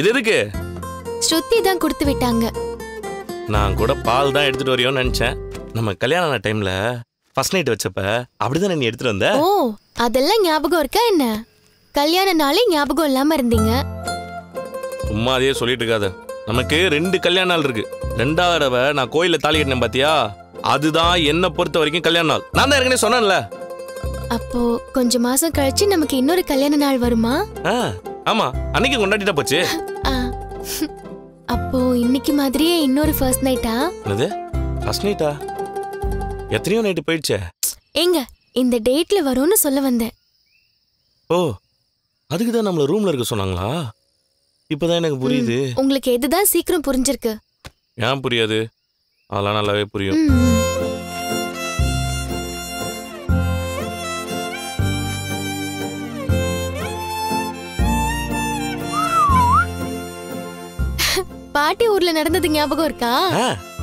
இது எதுக்கு? ஸ்ருதி தான் கொடுத்து விட்டாங்க. நான் கூட பால் தான் எடுத்துட்டு வரியோன்னு நினைச்சேன். நம்ம கல்யாணம் டைம்ல ஃபர்ஸ்ட் நைட் வச்சப்ப அப்படிதானே நீ எடுத்துட்டு வந்த? ஓ அதெல்லாம் ஞாபகம் இருக்கா என்ன? கல்யாண நாளே ஞாபகம் இல்லாம இருந்தீங்க. சும்மா அதையே சொல்லிட்டு இருக்காத. நமக்கு ரெண்டு கல்யாண நாள் இருக்கு. ரெண்டாவது தடவை நான் கோயில்ல தாலி கட்டினேன் பாத்தியா? அதுதான் என்ன பொறுத்த வரைக்கும் கல்யாண நாள். நான் தான் ஏற்கனவே சொன்னேன்ல. அப்போ கொஞ்ச மாசம் கழிச்சு நமக்கு இன்னொரு கல்யாண நாள் வருமா? ஆ, ஆமா. அன்னைக்கு கொண்டாடிட்டா போச்சு. அப்போ இன்னைக்கு மாதிரியே இன்னொரு ஃபர்ஸ்ட் நைட்டா என்னது? ஃபர்ஸ்ட் நைட்டா எத்தனையோ நைட்டு போயிடுச்சே. எங்க இந்த டேட்ல வரும்னு சொல்ல வந்தேன். ஓ அதுக்கு தான் நம்மள ரூம்ல இருக்க சொன்னாங்களா? இப்பதான் எனக்கு புரியுது. உங்களுக்கு எதுதான் சீக்கிரம் புரிஞ்சிருக்கு? ஏன் புரியாது? அதெல்லாம் நல்லாவே புரியும். பாட்டி ஊர்ல நடந்தது ஞாபகம் இருக்கா?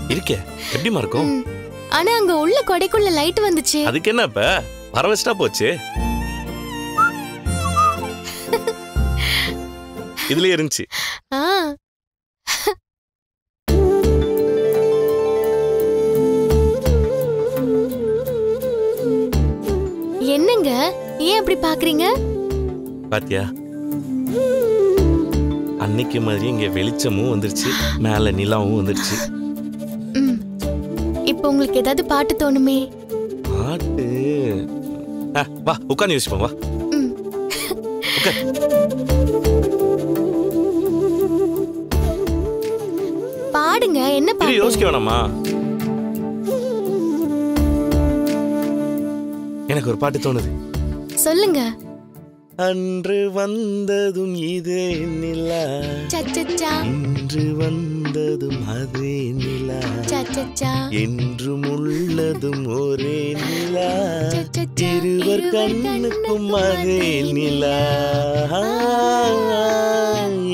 இருக்கே. எப்படிமா இருக்கும்? ம். ஆனா அங்க உள்ள கொடைக்குள்ள லைட் வந்துச்சு. அதுக்கு என்ன இப்ப? வர வச்சுட்டா போச்சு. இதுலயே இருந்துச்சு. ஆ. என்னங்க? ஏன் அப்படி பாக்குறீங்க? பாத்தியா? அன்னைக்கு மாதிரி இங்க வெளிச்சமும் வந்துருச்சு. மேல நிலாவும் வந்துருச்சு. இப்போ உங்களுக்கு ஏதாவது பாட்டு தோணுமே? பாட்டு? வா உட்காந்து யோசிப்போம் வா. பாடுங்க என்ன பாட்டு? யோசிக்க வேணாமா எனக்கு ஒரு பாட்டு தோணுது. சொல்லுங்க. அன்று வந்ததும் இதே நிலா. இன்று வந்ததும் அதே நிலா. என்றும் உள்ளதும் ஒரே நிலா. இருவர் கண்ணுக்கும் அதே நிலா.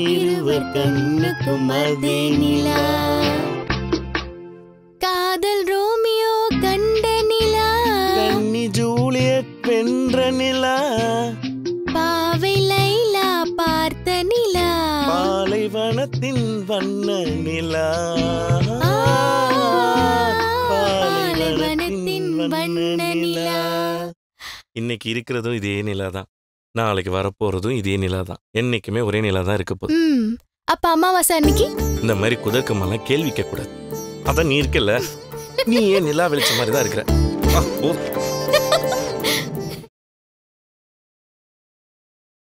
இருவர் கண்ணுக்கும் அதே நிலா. காதல் ரோமியோ கண்ட நிலா. கன்னி ஜூலியட் வென்ற நிலா. பாலைவனத்தின் வண்ண நிலா. பாலைவனத்தின் வண்ண நிலா. இன்னைக்கு இருக்கிறதும் இதே நிலா தான். நாளைக்கு வரப்போறதும் இதே நிலா தான். என்னைக்குமே ஒரே நிலா தான் இருக்க போகுது. அப்ப அமாவாசை அன்னைக்கு? இந்த மாதிரி குதர்க்கமெல்லாம் கேள்வி கேட்க கூடாது அதான் நீ இருக்கல நீ ஏன் நிலா வெளிச்ச மாதிரி தான் இருக்கிற? ஓ